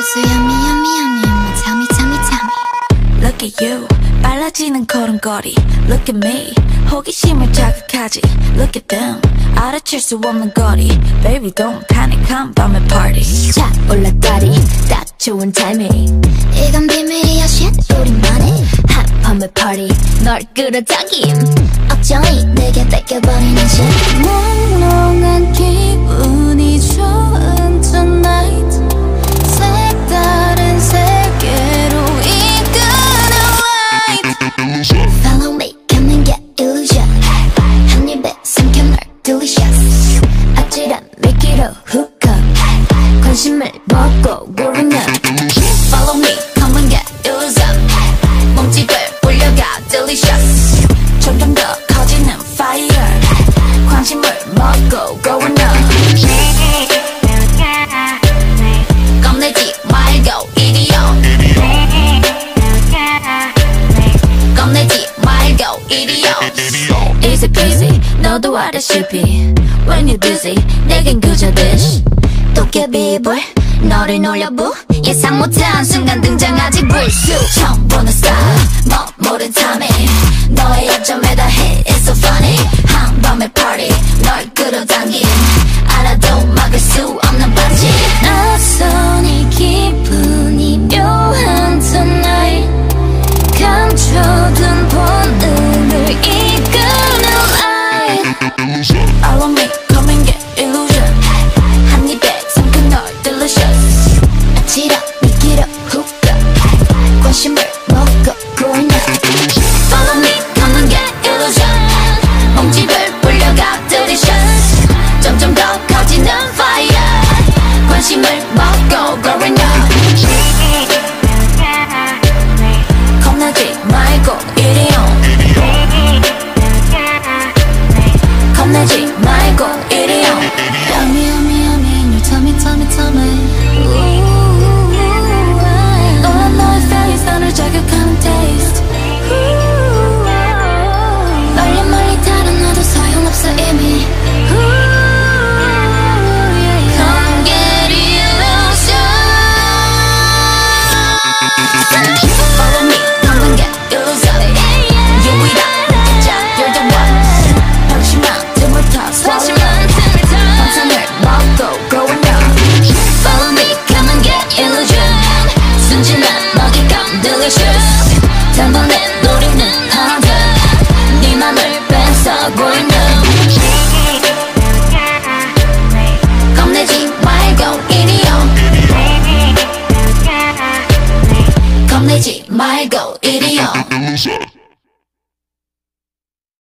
That's so yummy, yummy, yummy tell me tell me. Look at you, 빨라지는 걸음걸이. Look at me, 호기심을 자극하지. Look at them, 알아챌 수 없는 거리. Baby don't panic, 한밤의 party. 샷 올라 다리, 딱 좋은 타이밍 이건 비밀이야. Shit, 우리만의 my party. 널 끌어당김. 억정이 내게 뺏겨버리는 shit idiots Easy peasy 너도 알다시피 When you dizzy 내겐 그저 dish 도깨비불 너를 놀려부 예상 못한 순간 등장하지 불 Back. Mam na My mojego idiot.